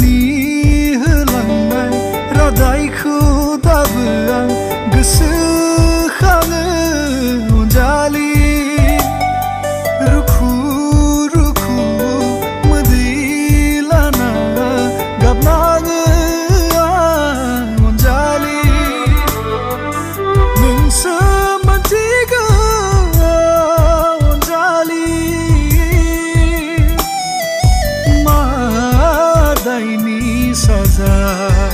need sozinho.